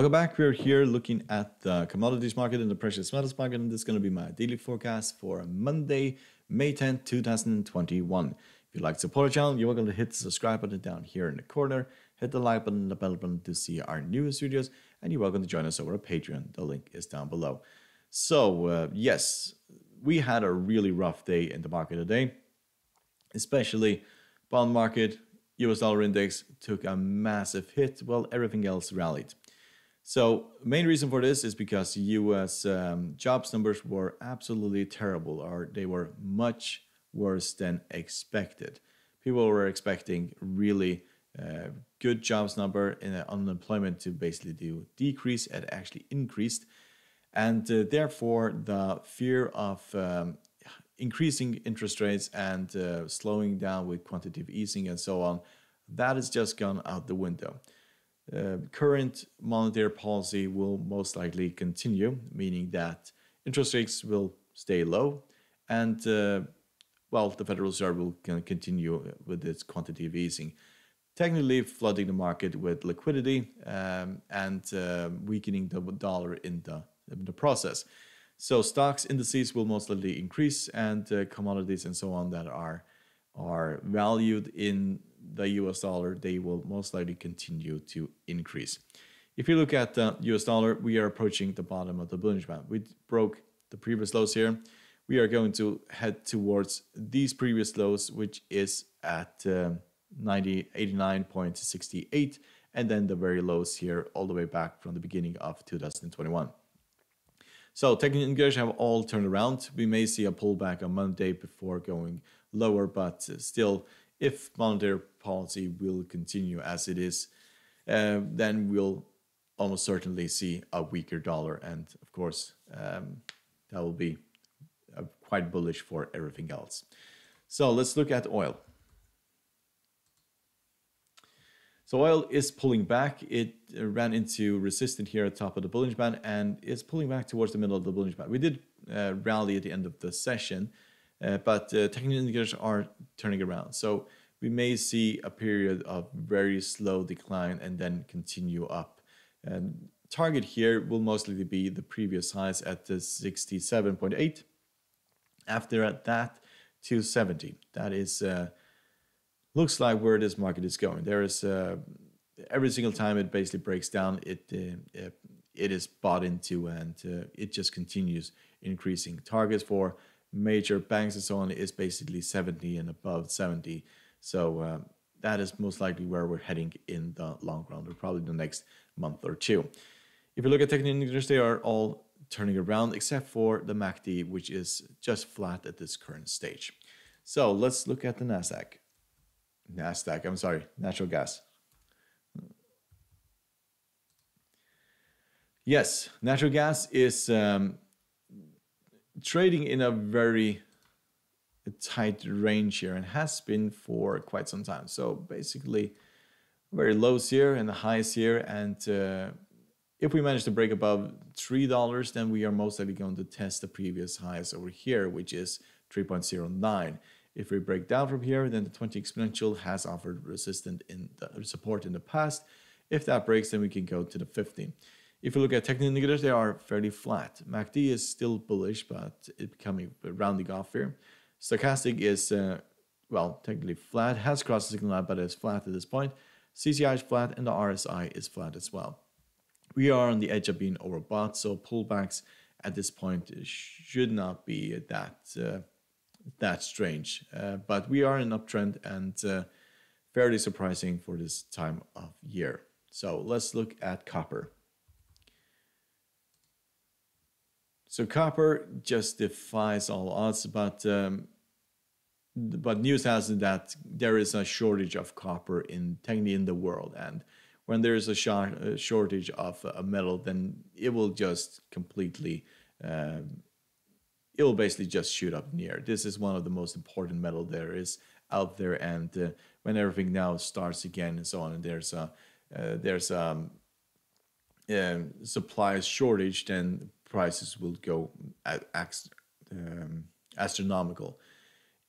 Welcome back. We're here looking at the commodities market and the precious metals market, and this is going to be my daily forecast for Monday, May 10th, 2021. If you'd like to support the channel, you're welcome to hit the subscribe button down here in the corner, hit the like button and the bell button to see our newest videos, and you're welcome to join us over at Patreon. The link is down below. So, uh, yes, we had a really rough day in the market today, especially bond market, US dollar index took a massive hit while everything else rallied. So main reason for this is because U.S. Um, jobs numbers were absolutely terrible, or they were much worse than expected. People were expecting really uh, good jobs number and unemployment to basically do decrease. It actually increased, and uh, therefore the fear of um, increasing interest rates and uh, slowing down with quantitative easing and so on, that has just gone out the window. Uh, current monetary policy will most likely continue, meaning that interest rates will stay low and, uh, well, the Federal Reserve will continue with its quantitative easing, technically flooding the market with liquidity um, and uh, weakening the dollar in the, in the process. So stocks indices will most likely increase and uh, commodities and so on that are are valued in the US dollar, they will most likely continue to increase. If you look at the US dollar, we are approaching the bottom of the Bollinger Band. We broke the previous lows here. We are going to head towards these previous lows, which is at uh, 90, 89.68, and then the very lows here all the way back from the beginning of 2021. So technical indicators have all turned around. We may see a pullback on Monday before going lower, but still if monetary policy will continue as it is, uh, then we'll almost certainly see a weaker dollar. And of course, um, that will be uh, quite bullish for everything else. So let's look at oil. So oil is pulling back. It uh, ran into resistance here at the top of the Bollinger Band and it's pulling back towards the middle of the Bollinger Band. We did uh, rally at the end of the session, uh, but uh, technical indicators are turning around. So we may see a period of very slow decline and then continue up. And target here will mostly be the previous highs at the 67.8. After at that, to 70. That is uh, looks like where this market is going. There is uh, every single time it basically breaks down, it uh, it is bought into and uh, it just continues increasing. Targets for major banks and so on is basically 70 and above 70. So uh, that is most likely where we're heading in the long run, or probably the next month or two. If you look at technical indicators, they are all turning around except for the MACD, which is just flat at this current stage. So let's look at the NASDAQ. NASDAQ, I'm sorry, natural gas. Yes, natural gas is um, trading in a very tight range here and has been for quite some time. So basically, very lows here and the highs here. And uh, if we manage to break above $3, then we are most likely going to test the previous highs over here, which is 3.09. If we break down from here, then the 20 exponential has offered resistance in the support in the past. If that breaks, then we can go to the 15. If you look at technical indicators, they are fairly flat. MACD is still bullish, but it's becoming rounding off here. Stochastic is, uh, well, technically flat, has crossed the signal line, but is flat at this point. CCI is flat, and the RSI is flat as well. We are on the edge of being overbought, so pullbacks at this point should not be that uh, that strange. Uh, but we are in uptrend and uh, fairly surprising for this time of year. So let's look at copper. So copper just defies all odds, but um, but news has it that there is a shortage of copper in technically in the world, and when there is a, a shortage of a metal, then it will just completely uh, it will basically just shoot up in the air. This is one of the most important metal there is out there, and uh, when everything now starts again and so on, and there's a uh, there's a um, uh, supply shortage, then prices will go um, astronomical.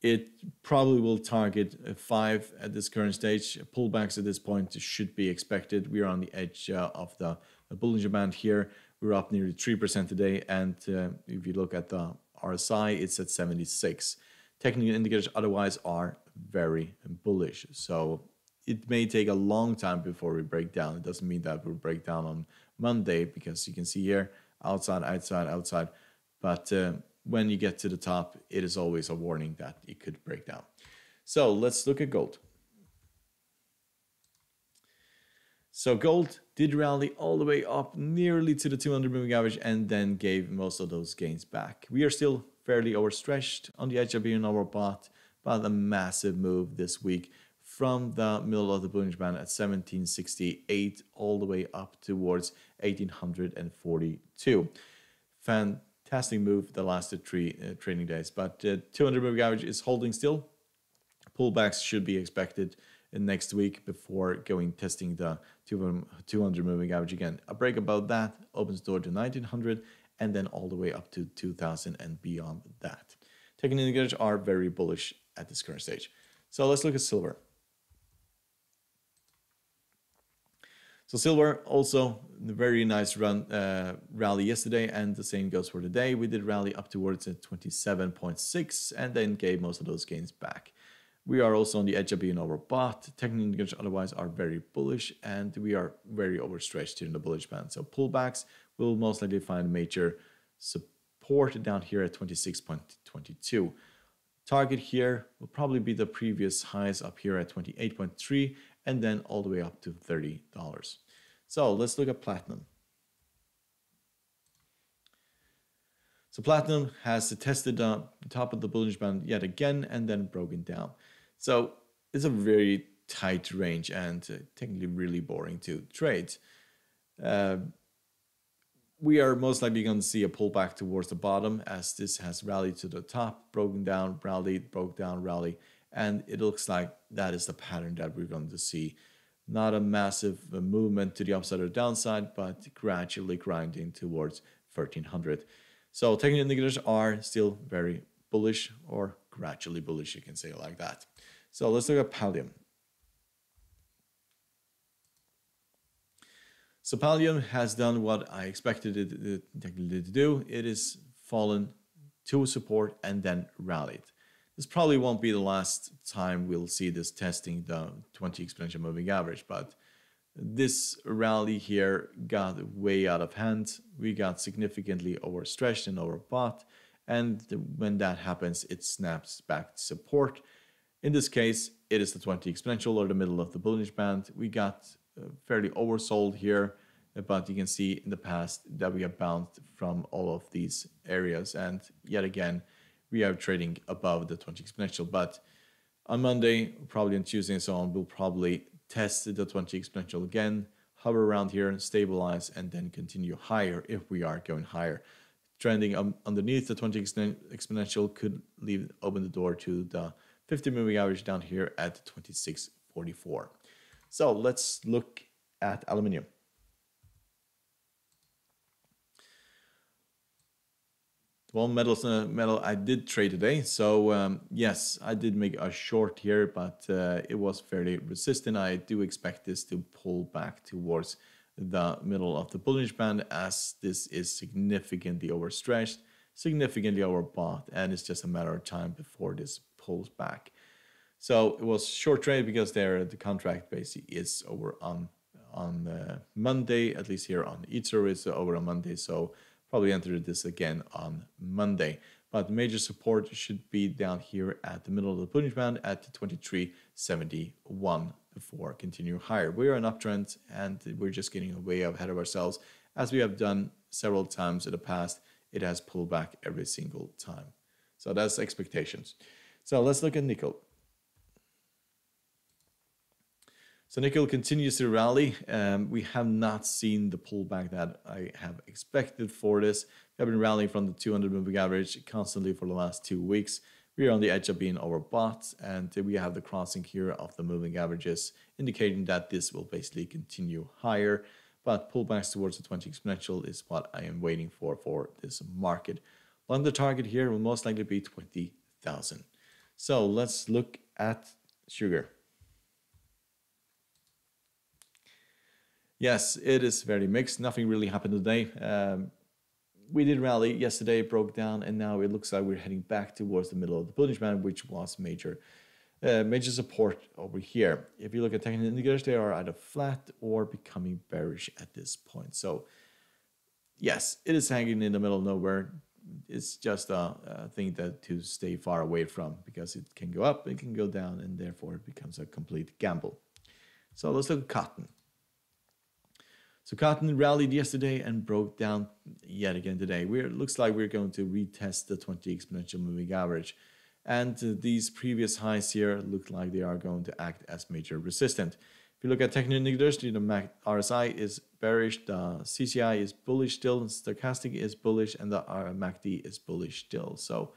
It probably will target five at this current stage. Pullbacks at this point should be expected. We are on the edge uh, of the, Bollinger Band here. We're up nearly 3% today. And uh, if you look at the RSI, it's at 76. Technical indicators otherwise are very bullish. So it may take a long time before we break down. It doesn't mean that we'll break down on Monday because you can see here outside, outside, outside. But uh, when you get to the top, it is always a warning that it could break down. So let's look at gold. So gold did rally all the way up nearly to the 200 moving average and then gave most of those gains back. We are still fairly overstretched on the edge of being overbought, but a massive move this week from the middle of the Band at 1768 all the way up towards 1842. Fantastic move the last three uh, days, but uh, 200 moving average is holding still. Pullbacks should be expected next week before going testing the 200 moving average again. A break above that opens door to 1900 and then all the way up to 2000 and beyond that. Technical indicators are very bullish at this current stage. So let's look at silver. So silver also very nice run uh, rally yesterday, and the same goes for today. We did rally up towards 27.6 and then gave most of those gains back. We are also on the edge of being overbought. Technical indicators otherwise are very bullish, and we are very overstretched here in the bullish band. So pullbacks will most likely find major support down here at 26.22. Target here will probably be the previous highs up here at 28.3 and then all the way up to $30. So let's look at platinum. So platinum has tested the top of the Bollinger Band yet again and then broken down. So it's a very tight range and uh, technically really boring to trade. Uh, we are most likely going to see a pullback towards the bottom as this has rallied to the top, broken down, rallied, broke down, rally, and it looks like that is the pattern that we're going to see. Not a massive uh, movement to the upside or downside, but gradually grinding towards 1300. So technical indicators are still very bullish or gradually bullish, you can say like that. So let's look at Palladium. So Palladium has done what I expected it to do. It is fallen to support and then rallied. This probably won't be the last time we'll see this testing the 20 exponential moving average, but this rally here got way out of hand. We got significantly overstretched and overbought, and when that happens, it snaps back to support in this case, it is the 20 exponential or the middle of the Bollinger Band. We got uh, fairly oversold here, but you can see in the past that we have bounced from all of these areas. And yet again, we are trading above the 20 exponential. But on Monday, probably on Tuesday and so on, we'll probably test the 20 exponential again, hover around here and stabilize, and then continue higher if we are going higher. Trending um, underneath the 20 exponential could leave open the door to the 50 moving average down here at 26.44. So let's look at aluminium. One metal, uh, metal I did trade today. So um, yes, I did make a short here, but uh, it was fairly resistant. I do expect this to pull back towards the middle of the Bollinger Band as this is significantly overstretched, significantly overbought, and it's just a matter of time before this pulls back. So it was short trade because there the contract basically is over on on uh, Monday, at least here on eToro is over on Monday. So probably entered this again on Monday. But major support should be down here at the middle of the Bollinger Band at 23.71 before continue higher. We are an uptrend and we're just getting way ahead of ourselves. As we have done several times in the past, it has pulled back every single time. So that's expectations. So let's look at nickel. So nickel continues to rally. Um, we have not seen the pullback that I have expected for this. We have been rallying from the 200 moving average constantly for the last two weeks. We are on the edge of being overbought, and we have the crossing here of the moving averages, indicating that this will basically continue higher. But pullbacks towards the 20 exponential is what I am waiting for for this market. Long the target here will most likely be 20,000. So let's look at sugar. Yes, it is very mixed. Nothing really happened today. Um, we did rally yesterday, broke down, and now it looks like we're heading back towards the middle of the Bollinger Band, which was major, uh, major support over here. If you look at technical indicators, they are either flat or becoming bearish at this point. So, yes, it is hanging in the middle of nowhere. It's just a, a thing that to stay far away from because it can go up, it can go down, and therefore it becomes a complete gamble. So let's look at cotton. So cotton rallied yesterday and broke down yet again today. We're looks like we're going to retest the 20 exponential moving average. And uh, these previous highs here look like they are going to act as major resistance. If you look at technical indicators, the RSI is bearish, the CCI is bullish still, stochastic is bullish, and the MACD is bullish still. So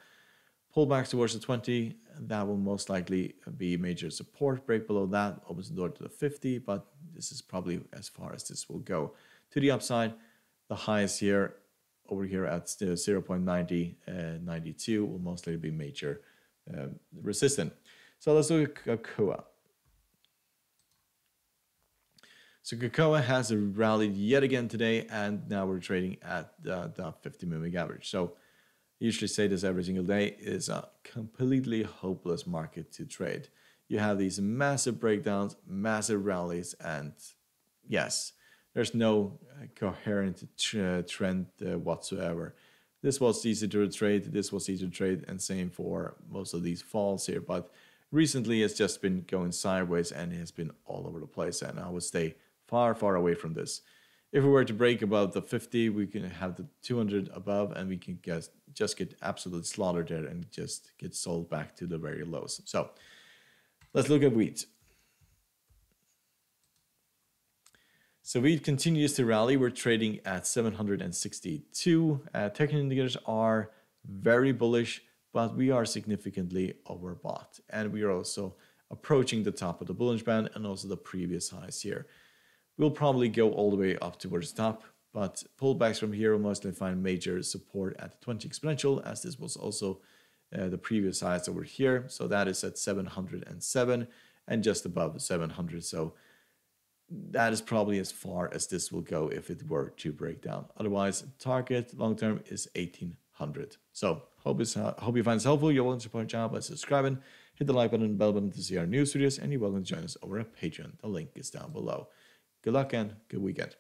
pull back towards the 20, that will most likely be major support. Break below that opens the door to the 50, but this is probably as far as this will go. To the upside, the highest here over here at 0.90, uh, 92 will mostly be major uh, resistant. So let's look at cocoa. So cocoa has rallied yet again today, and now we're trading at the, the 50 moving average. So I usually say this every single day, is a completely hopeless market to trade. You have these massive breakdowns, massive rallies, and yes, there's no uh, coherent uh, trend uh, whatsoever. This was easy to trade, this was easy to trade, and same for most of these falls here. But recently, it's just been going sideways and it has been all over the place. And I would stay far, far away from this. If we were to break above the 50, we can have the 200 above and we can just get absolutely slaughtered there and just get sold back to the very lows. So let's look at wheat. So wheat continues to rally. We're trading at 762. Uh, technical indicators are very bullish, but we are significantly overbought. And we are also approaching the top of the Bollinger Band and also the previous highs here. We'll probably go all the way up towards the top, but pullbacks from here will mostly find major support at the 20 exponential, as this was also uh, the previous highs over here. So that is at 707 and just above 700. So that is probably as far as this will go if it were to break down. Otherwise, target long term is 1800. So hope it's uh, hope you find this helpful. You're welcome to support the channel by subscribing, hit the like button and bell button to see our new videos, and you're welcome to join us over at Patreon. The link is down below. Good luck and good weekend.